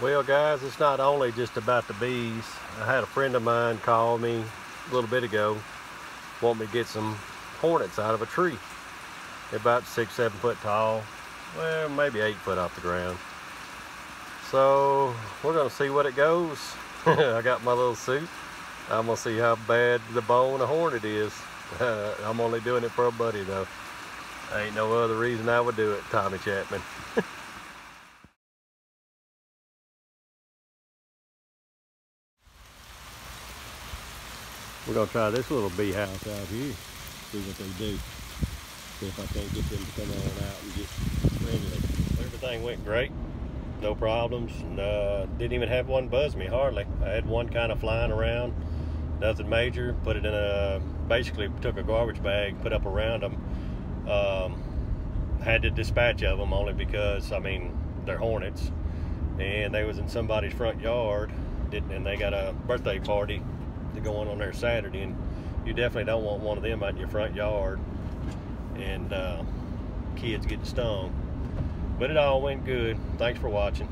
Well, guys, it's not only just about the bees. I had a friend of mine call me a little bit ago, want me to get some hornets out of a tree. They're about six, seven foot tall. Well, maybe eight foot off the ground. So we're gonna see what it goes. I got my little suit. I'm gonna see how bad the bone a hornet is. I'm only doing it for a buddy though. Ain't no other reason I would do it, Tommy Chapman. We're gonna try this little bee house out here. See what they do. See if I can't get them to come on out and get friendly. Everything went great. No problems. Uh, didn't even have one buzz me hardly. I had one kind of flying around. Nothing major. Put it in a basically took a garbage bag, put up around them. Um, had to dispatch of them only because I mean they're hornets, and they was in somebody's front yard. Didn't and they got a birthday party going on there Saturday, and you definitely don't want one of them out in your front yard and uh, kids getting stung. But it all went good. Thanks for watching.